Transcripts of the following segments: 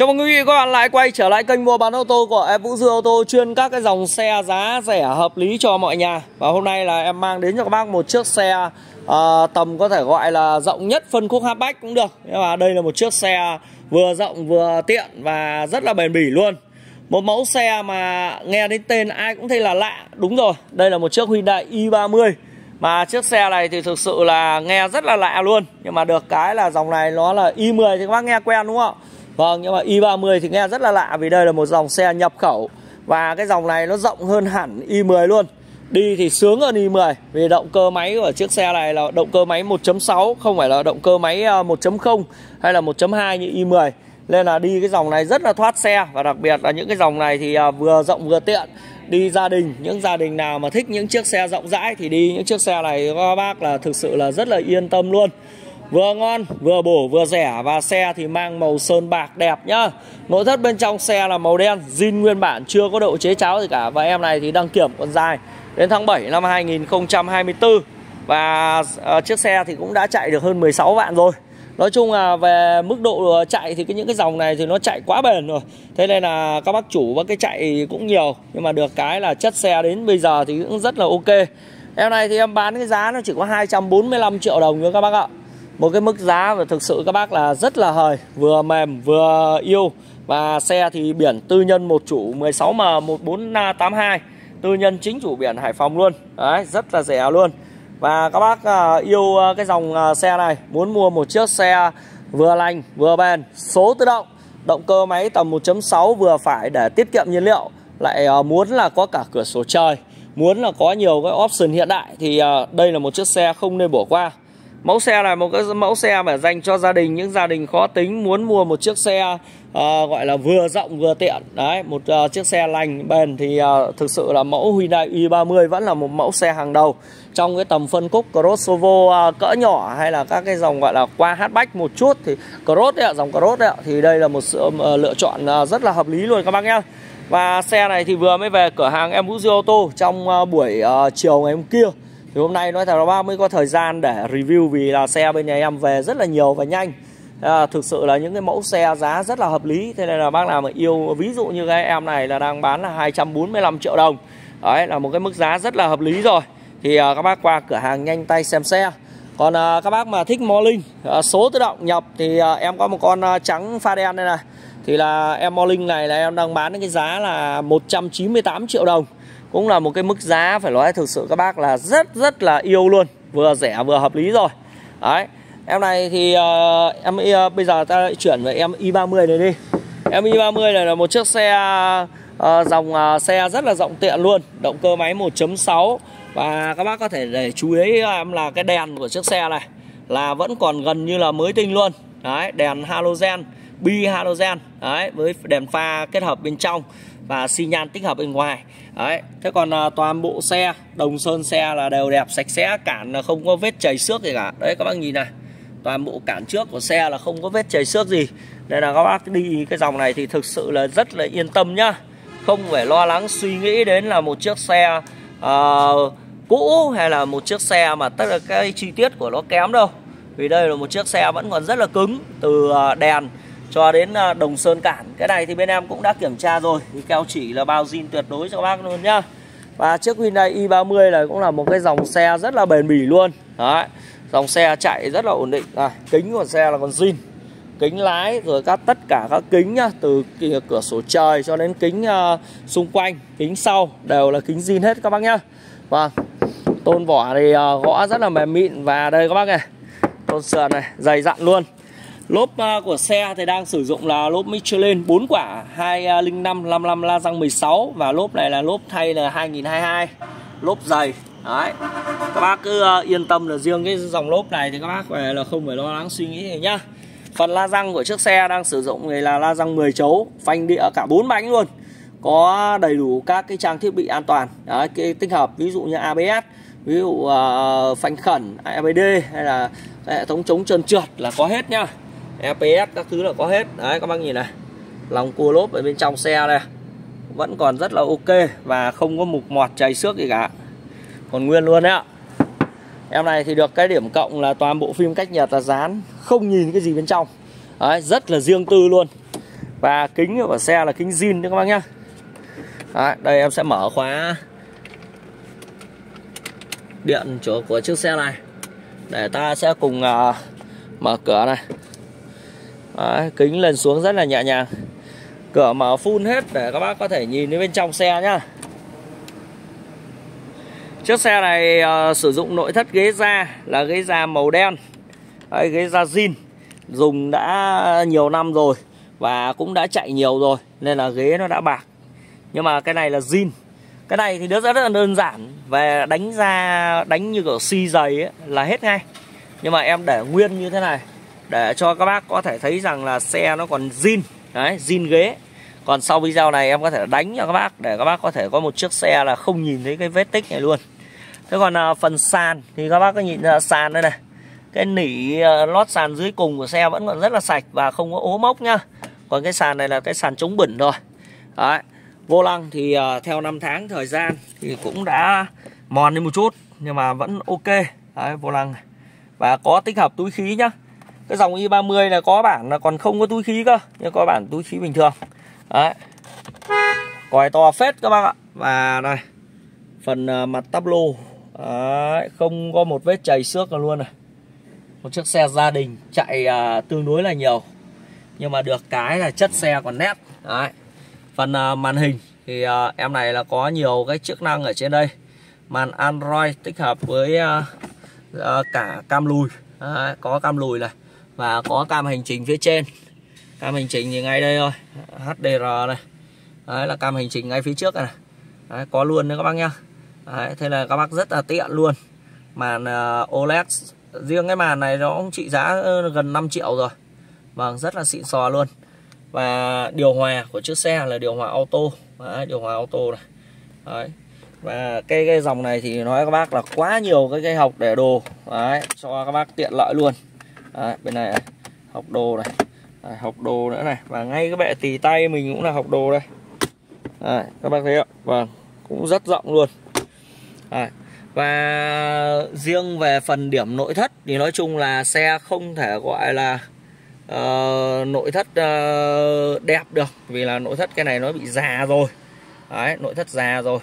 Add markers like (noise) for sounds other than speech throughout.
Chào mừng quý vị các bạn lại quay trở lại kênh mua bán ô tô của em Vũ Dương ô tô chuyên các cái dòng xe giá rẻ hợp lý cho mọi nhà. Và hôm nay là em mang đến cho các bác một chiếc xe uh, tầm có thể gọi là rộng nhất phân khúc hatchback cũng được. Nhưng mà đây là một chiếc xe vừa rộng vừa tiện và rất là bền bỉ luôn. Một mẫu xe mà nghe đến tên ai cũng thấy là lạ. Đúng rồi, đây là một chiếc Hyundai i30. Mà chiếc xe này thì thực sự là nghe rất là lạ luôn Nhưng mà được cái là dòng này nó là i10 thì các bác nghe quen đúng không ạ Vâng nhưng mà i30 thì nghe rất là lạ vì đây là một dòng xe nhập khẩu. Và cái dòng này nó rộng hơn hẳn i10 luôn. Đi thì sướng hơn i10 Vì động cơ máy của chiếc xe này là động cơ máy 1.6 Không phải là động cơ máy ờ, 1.0 hay là 1.2 như i10 Nên là đi cái dòng này rất là thoát xe Và đặc biệt là những cái dòng này thì ờ, vừa rộng vừa tiện. Đi gia đình, những gia đình nào mà thích những chiếc xe rộng rãi thì đi những chiếc xe này, các bác là thực sự là rất là yên tâm luôn vừa ngon, vừa bổ, vừa rẻ và xe thì mang màu sơn bạc đẹp nhá. Nội thất bên trong xe là màu đen, zin nguyên bản, chưa có độ chế cháo gì cả. Và em này thì đăng kiểm còn dài, đến tháng 7 năm 2024 và ờ, chiếc xe thì cũng đã chạy được hơn 16 vạn rồi. Nói chung là về mức độ ờ, chạy thì cái những cái dòng này thì nó chạy quá bền rồi. Thế nên là các bác chủ và cái chạy cũng nhiều. Nhưng mà được cái là chất xe đến bây giờ thì cũng rất là ok. Em này thì em bán cái giá nó chỉ có 245 triệu đồng nữa các bác ạ một cái mức giá và thực sự các bác là rất là hời, vừa mềm, vừa yêu. Và xe thì biển tư nhân một chủ 16M 1482 tư nhân chính chủ biển Hải Phòng luôn. Đấy, rất là rẻ luôn. Và các bác à, yêu à, cái dòng à, xe này, muốn mua một chiếc xe vừa lành, vừa bền, số tự động động cơ máy tầm 1.6 vừa phải để tiết kiệm nhiên liệu, lại muốn là có cả cửa sổ trời, muốn là có nhiều cái option hiện đại thì đây là một chiếc xe không nên bỏ qua. Mẫu xe là một cái mẫu xe mà dành cho gia đình những gia đình khó tính muốn mua một chiếc xe uh, gọi là vừa rộng vừa tiện. Đấy một uh, chiếc xe lành bền thì uh, thực sự là mẫu Hyundai i30 vẫn là một mẫu xe hàng đầu. Trong cái tầm phân khúc crossover uh, cỡ nhỏ hay là các cái dòng gọi là qua hatchback một chút thì cross đấy ạ dòng cross đấy ạ thì đây là một sự uh, lựa chọn uh, rất là hợp lý luôn các bác nhá. Và xe này thì vừa mới về cửa hàng em Vũ Diêu ô tô trong uh, buổi uh, chiều ngày hôm kia thì hôm nay nói thật là bác mới có thời gian để review vì là xe bên nhà em về rất là nhiều và nhanh. À, thực sự là những cái mẫu xe giá rất là hợp lý. Thế nên là bác nào mà yêu ví dụ như cái em này là đang bán là 245 triệu đồng. Đấy là một cái mức giá rất là hợp lý rồi. Thì à, các bác qua cửa hàng nhanh tay xem xe. Còn à, các bác mà thích Morning à, số tự động nhập thì à, em có một con à, trắng pha đen đây này. Thì là em Morning này là em đang bán cái giá là 198 triệu đồng cũng là một cái mức giá phải nói thực sự các bác là rất rất là yêu luôn. Vừa rẻ vừa hợp lý rồi. Đấy. Em này thì uh, em uh, bây giờ ta lại chuyển về em i30 này đi. Em i30 này là một chiếc xe uh, dòng uh, xe rất là rộng tiện luôn. Động cơ máy 1.6 và các bác có thể để chú ý em là cái đèn của chiếc xe này là vẫn còn gần như là mới tinh luôn. Đấy đèn halogen bi halogen. Đấy với đèn pha kết hợp bên trong và xi nhan tích hợp bên ngoài. Đấy thế còn à, toàn bộ xe đồng sơn xe là đều đẹp sạch sẽ cản là không có vết chảy xước gì cả. Đấy các bác nhìn này toàn bộ cản trước của xe là không có vết chảy xước gì. Nên là các bác đi cái dòng này thì thực sự là rất là yên tâm nhá. Không phải lo lắng suy nghĩ đến là một chiếc xe uh, cũ hay là một chiếc xe mà tất cả cái chi tiết của nó kém đâu. Vì đây là một chiếc xe vẫn còn rất là cứng từ à, đèn cho đến à, đồng sơn cản cái này thì bên em cũng đã kiểm tra rồi. Thì keo chỉ là bao zin tuyệt đối cho các bác luôn nhá. Và chiếc Hyundai i30 này cũng là một cái dòng xe rất là bền bỉ luôn. Đấy dòng xe chạy rất là ổn định. À, kính của xe là còn zin. Kính lái rồi các tất cả các kính nhá từ cửa sổ trời cho đến kính uh, xung quanh kính sau đều là kính zin hết các bác nhá. Vâng tôn vỏ thì uh, gõ rất là mềm mịn. Và đây các bác này tôn sườn này dày dặn luôn. Lốp à, của xe thì đang sử dụng là lốp Michelin 4 quả 205 55 à, la răng 16 và lốp này là lốp thay là 2022. Lốp dày. Đấy. Các bác cứ à, yên tâm là riêng cái dòng lốp này thì các bác phải là không phải lo lắng suy nghĩ gì nhá. Phần la răng của chiếc xe đang sử dụng này là la răng 10 chấu, phanh đĩa cả 4 bánh luôn. Có đầy đủ các cái trang thiết bị an toàn. Đấy, cái tích hợp ví dụ như ABS, ví dụ uh, phanh khẩn, ABD hay là hệ thống chống trơn trượt là có hết nhá. EPS các thứ là có hết. Đấy các bác nhìn này. Lòng cua lốp ở bên trong xe đây. Vẫn còn rất là ok và không có mục mọt chảy xước gì cả. Còn nguyên luôn đấy ạ. Em này thì được cái điểm cộng là toàn bộ phim cách nhật là dán không nhìn cái gì bên trong. Đấy rất là riêng tư luôn. Và kính của xe là kính zin các bác nhá. Đấy, đây em sẽ mở khóa điện chỗ của chiếc xe này. Để ta sẽ cùng uh, mở cửa này. Đấy, kính lên xuống rất là nhẹ nhàng. Cửa mở full hết để các bác có thể nhìn đến bên trong xe nhá. Chiếc xe này uh, sử dụng nội thất ghế da là ghế da màu đen. Đấy, ghế da zin dùng đã nhiều năm rồi và cũng đã chạy nhiều rồi nên là ghế nó đã bạc. Nhưng mà cái này là zin cái này thì rất rất là đơn giản. Về đánh ra đánh như kiểu xi giày ấy, là hết ngay. Nhưng mà em để nguyên như thế này để cho các bác có thể thấy rằng là xe nó còn zin đấy zin ghế. Còn sau video này em có thể đánh cho các bác để các bác có thể có một chiếc xe là không nhìn thấy cái vết tích này luôn. Thế còn à, phần sàn thì các bác có nhìn ra sàn đây này. Cái nỉ à, lót sàn dưới cùng của xe vẫn còn rất là sạch và không có ố mốc nhá. Còn cái sàn này là cái sàn chống bẩn rồi đấy. Vô lăng thì uh, theo năm tháng thời gian thì cũng đã mòn đi một chút nhưng mà vẫn ok. Đấy vô lăng này. và có tích hợp túi khí nhá cái dòng i30 là có bản là còn không có túi khí cơ nhưng có bản túi khí bình thường. Đấy. Còi to phết các bác ạ. Và đây phần ờ, mặt tắp lô. Đấy, không có một vết chảy xước nào luôn này. Một chiếc xe gia đình chạy à, tương đối là nhiều. Nhưng mà được cái là chất xe còn nét. Đấy. Phần à, màn hình thì à, em này là có nhiều cái chức năng ở trên đây. Màn Android tích hợp với à, à, cả cam lùi. Đấy, có cam lùi này và có cam hành trình phía trên. Cam hành trình thì ngay đây thôi. HDR này. Đấy là cam hành trình ngay phía trước này, đấy, có luôn đấy các bác nhá. Đấy, thế là các bác rất là tiện luôn. Màn ờ, uh, OLED riêng cái màn này nó cũng trị giá ờ, gần 5 triệu rồi. Vâng rất là xịn sò luôn. Và điều hòa của chiếc xe là điều hòa auto. Đấy, điều hòa auto này. Đấy. và cái cái dòng này thì nói các bác là quá nhiều cái cái học để đồ. Đấy, cho các bác tiện lợi luôn. Đấy, bên này, này học đồ này. Đấy, học đồ nữa này. Và ngay cái bệ tì tay mình cũng là học đồ đây. Đấy, các bác thấy không? Vâng cũng rất rộng luôn. Đấy. và riêng về phần điểm nội thất thì nói chung là xe không thể gọi là uh, nội thất uh, đẹp được. Vì là nội thất cái này nó bị già rồi. Đấy nội thất già rồi.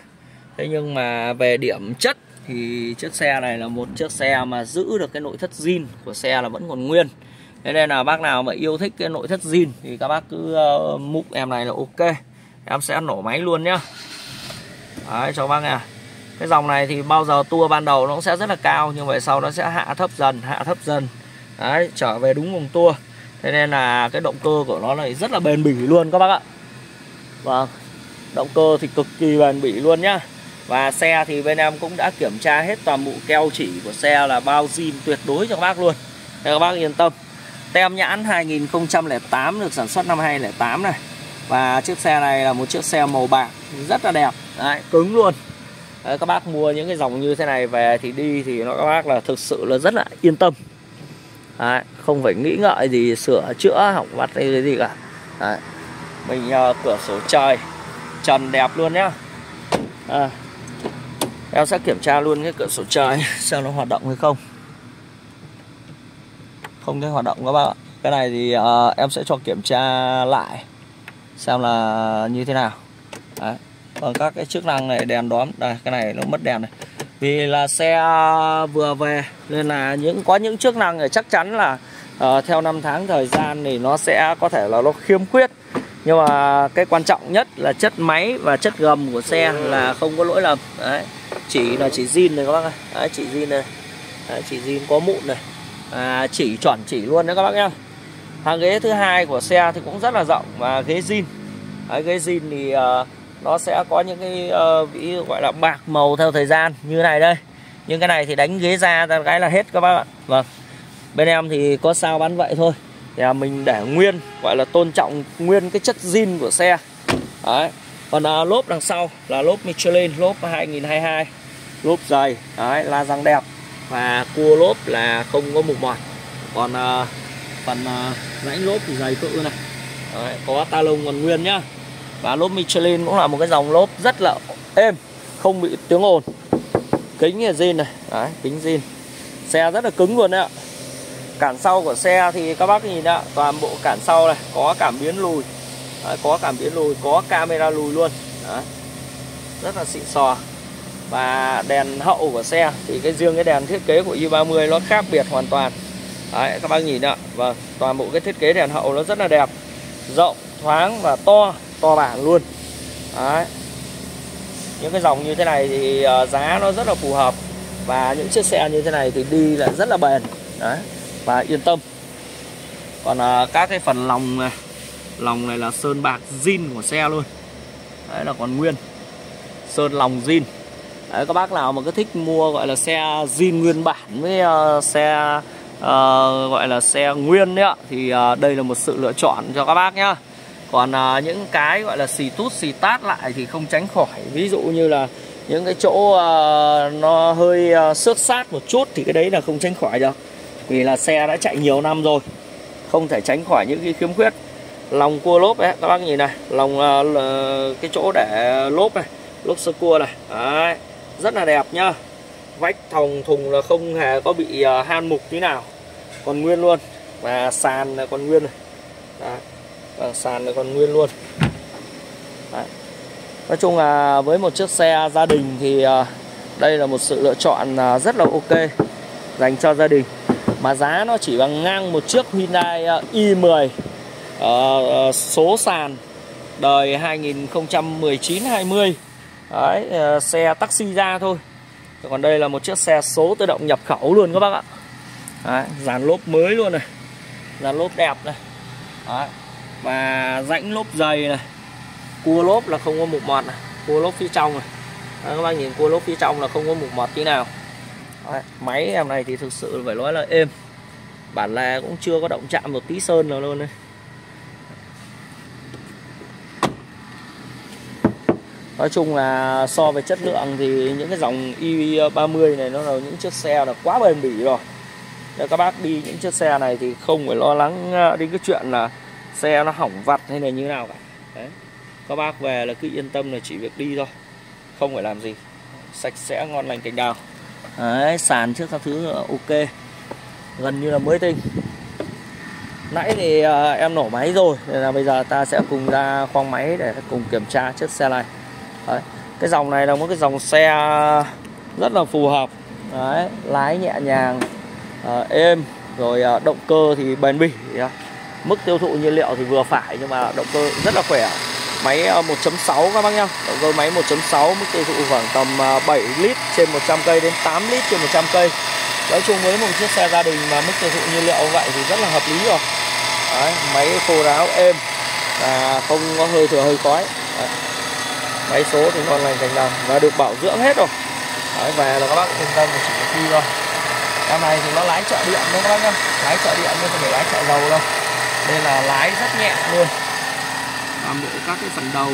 Thế nhưng mà về điểm chất thì chiếc xe này là một chiếc xe mà giữ được cái nội thất zin của xe là vẫn còn nguyên. Thế nên là bác nào mà yêu thích cái nội thất zin thì các bác cứ uh, múc em này là ok. Em sẽ nổ máy luôn nhá. Đấy cho bác nha cái dòng này thì bao giờ tua ban đầu nó cũng sẽ rất là cao nhưng về sau nó sẽ hạ thấp dần hạ thấp dần. Đấy trở về đúng vòng tua. Thế nên là cái động cơ của nó này rất là bền bỉ luôn các bác ạ. Vâng động cơ thì cực kỳ bền bỉ luôn nhá và xe thì bên em cũng đã kiểm tra hết toàn bộ keo chỉ của xe là bao zin tuyệt đối cho các bác luôn. Để các bác yên tâm. Tem nhãn 2008 được sản xuất năm 2008 này. Và chiếc xe này là một chiếc xe màu bạc rất là đẹp. Đấy, cứng luôn. Đấy, các bác mua những cái dòng như thế này về thì đi thì nó các bác là thực sự là rất là yên tâm. Đấy, không phải nghĩ ngợi gì sửa chữa hỏng vặt hay cái gì cả. Đấy. mình uh, cửa sổ trời trần đẹp luôn nhá. À, em sẽ kiểm tra luôn cái cửa sổ trời (laughs) xem nó hoạt động hay không. Không thấy hoạt động các bác ạ. Cái này thì uh, em sẽ cho kiểm tra lại xem là như thế nào. Đấy. còn các cái chức năng này đèn đóm đây cái này nó mất đèn này. Vì là xe ờ, vừa về nên là những có những chức năng thì chắc chắn là uh, theo năm tháng thời gian thì nó sẽ có thể là nó khiếm khuyết. Nhưng mà cái quan trọng nhất là chất máy và chất gầm của xe là không có lỗi lầm. Đấy chỉ là chỉ zin này các bác ơi. Đấy, chỉ zin này. Đấy, chỉ zin có mụn này. À, chỉ chuẩn chỉ luôn đấy các bác nhá. Hàng ghế thứ hai của xe thì cũng rất là rộng và ghế zin. Đấy, ghế zin thì uh, nó sẽ có những cái uh, ví gọi là bạc màu theo thời gian như này đây. Nhưng cái này thì đánh ghế ra ra cái là hết các bác ạ. Vâng. Bên em thì có sao bán vậy thôi. Thì à, mình để nguyên gọi là tôn trọng nguyên cái chất zin của xe. Đấy còn à, lốp đằng sau là lốp Michelin lốp 2022 lốp dày đấy la răng đẹp. Và cua lốp là không có mục mọt. Còn à, phần à, rãnh lốp thì dày cự này. Đấy, có ta lông còn nguyên nhá. Và lốp Michelin cũng là một cái dòng lốp rất là êm không bị tiếng ồn. Kính là zin này đấy kính zin. Xe rất là cứng luôn đấy ạ. Cản sau của xe thì các bác nhìn ạ toàn bộ cản sau này có cảm biến lùi. Đấy, có cảm biến lùi có camera lùi luôn. Đấy. rất là xịn sò. Và đèn hậu của xe thì cái riêng cái đèn thiết kế của i30 nó khác biệt hoàn toàn. Đấy, các bác nhìn ạ. Và toàn bộ cái thiết kế đèn hậu nó rất là đẹp. Rộng thoáng và to to bản luôn. Đấy. những cái dòng như thế này thì ờ, giá nó rất là phù hợp. Và những chiếc xe như thế này thì đi là rất là bền. Đấy. Và yên tâm. Còn ờ, các cái phần lòng này lòng này là sơn bạc zin của xe luôn. Đấy là còn nguyên. Sơn lòng zin. Đấy các bác nào mà cứ thích mua gọi là xe zin nguyên bản với uh, xe uh, gọi là xe nguyên đấy ạ thì uh, đây là một sự lựa chọn cho các bác nhá. Còn uh, những cái gọi là xì tút xì tát lại thì không tránh khỏi. Ví dụ như là những cái chỗ uh, nó hơi uh, xước sát một chút thì cái đấy là không tránh khỏi được vì là xe đã chạy nhiều năm rồi không thể tránh khỏi những cái khiếm khuyết lòng cua lốp ấy các bác nhìn này lòng uh, cái chỗ để lốp này lốp sơ cua này. Đấy rất là đẹp nhá. Vách thòng thùng là không hề có bị uh, han mục tí nào. Còn nguyên luôn. Và sàn là còn nguyên này. Đấy. Và sàn là còn nguyên luôn. Đấy. Nói chung là với một chiếc xe gia đình thì uh, đây là một sự lựa chọn uh, rất là ok dành cho gia đình. Mà giá nó chỉ bằng ngang một chiếc Hyundai i10 uh, số sàn đời 2019 20 Đấy, uh, xe taxi ra thôi. Còn đây là một chiếc xe số tự động nhập khẩu luôn các bác ạ. Đấy, dàn lốp mới luôn này. Dàn lốp đẹp này. Đấy, và rãnh lốp dày này. Cua lốp là không có mục mọt này. Cua lốp phía trong này. Đấy, các bác nhìn cua lốp phía trong là không có mục mọt tí nào. Đấy, máy em này thì thực sự phải nói là êm. Bản là cũng chưa có động chạm một tí sơn nào luôn đây Nói chung là so với chất lượng thì những cái dòng e i30 này nó là những chiếc xe là quá bền bỉ rồi. Để các bác đi những chiếc xe này thì không phải lo lắng ờ, đến cái chuyện là xe nó hỏng vặt hay là như nào cả. Đấy. Các bác về là cứ yên tâm là chỉ việc đi thôi Không phải làm gì. Sạch sẽ ngon lành cành đào. Đấy, sàn trước các thứ ok. Gần như là mới tinh. Nãy thì uh, em nổ máy rồi Nên là bây giờ ta sẽ cùng ra khoang máy để cùng kiểm tra chiếc xe này. Đấy. Cái dòng này là một cái dòng xe rất là phù hợp. Đấy, lái nhẹ nhàng à, êm rồi à, động cơ thì bền bỉ. Ờ, mức tiêu thụ nhiên liệu thì vừa phải nhưng mà động cơ rất là khỏe. Máy 1.6 các bác nhá. Động cơ máy 1.6 mức tiêu thụ khoảng tầm 7 lít trên 100 cây đến 8 lít trên 100 cây. Nói chung với một chiếc xe gia đình mà mức tiêu thụ nhiên liệu vậy thì rất là hợp lý rồi. Đấy, máy khô ráo êm và không có hơi thừa hơi khói. Đấy máy số thì ngon lành cành đồng và được bảo dưỡng hết rồi. Đấy, về là các bác yên tâm chỉ có đi thôi. Em này thì nó lái chợ điện đấy các bác nhá. Lái chợ điện nhưng không phải lái chợ dầu đâu. Nên là lái rất nhẹ luôn. Toàn bộ các cái phần đầu.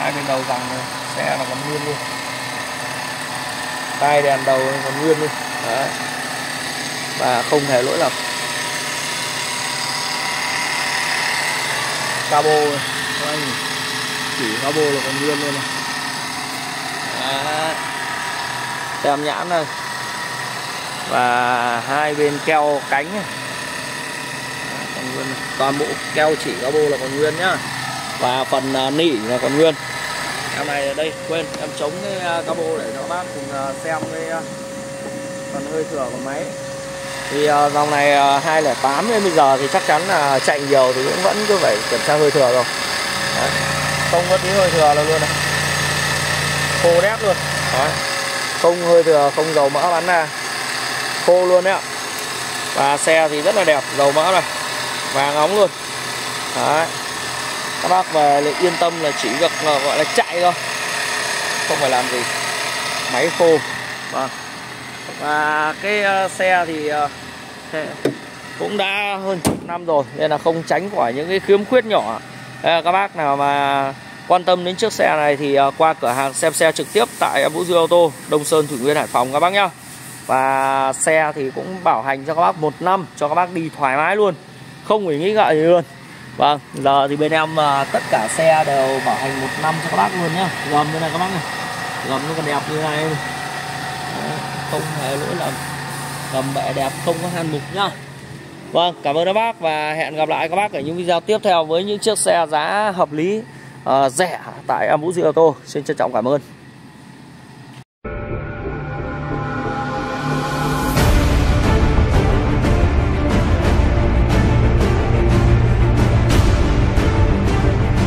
Hai bên đầu rằng xe là còn nguyên luôn. Tay đèn đầu còn nguyên luôn. Đấy. và không hề lỗi lầm. Cabo anh chỉ cabo là còn nguyên luôn này. Đấy. tem nhãn đây và hai bên keo cánh này. Còn nguyên toàn bộ keo chỉ cabo là còn nguyên nhá. Và phần à, nỉ là còn nguyên. Em này ở đây quên em chống cái à, cabo để cho các bác cùng à, xem cái phần hơi thừa của máy. Thì uh, dòng này uh, 208 nên bây giờ thì chắc chắn là chạy nhiều thì cũng vẫn cứ phải kiểm tra hơi thừa rồi không có tí hơi thừa là luôn này. Khô đét luôn. Đấy. không hơi thừa, không dầu mỡ bắn ra. Khô luôn đấy ạ. Và xe thì rất là đẹp, dầu mỡ này. Vàng óng luôn. Đấy. Các bác về lại yên tâm là chỉ việc gọi là chạy thôi. Không phải làm gì. Máy khô. Vâng. Và cái ờ, xe thì ờ, cũng đã hơn chục năm rồi, nên là không tránh khỏi những cái khiếm khuyết nhỏ đây các bác nào mà quan tâm đến chiếc xe này thì à, qua cửa hàng xem xe trực tiếp tại Vũ Duy Ô tô Đông Sơn Thủy Nguyên Hải Phòng các bác nhá. Và xe thì cũng bảo hành cho các bác một năm cho các bác đi thoải mái luôn không phải nghĩ ngợi gì luôn. Vâng, giờ thì bên em à, tất cả xe đều bảo hành một năm cho các bác luôn nhá. Gầm như này các bác này Gầm nó còn đẹp như này. Không hề lỗi lầm. Gầm bệ đẹp không có hàn mục nhá. Vâng, cảm ơn các bác và hẹn gặp lại các bác ở những video tiếp theo với những chiếc xe giá hợp lý uh, rẻ tại Am Vũ Duy Auto. Xin trân trọng cảm ơn.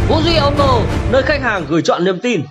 Vũ Duy Auto nơi khách hàng gửi chọn niềm tin.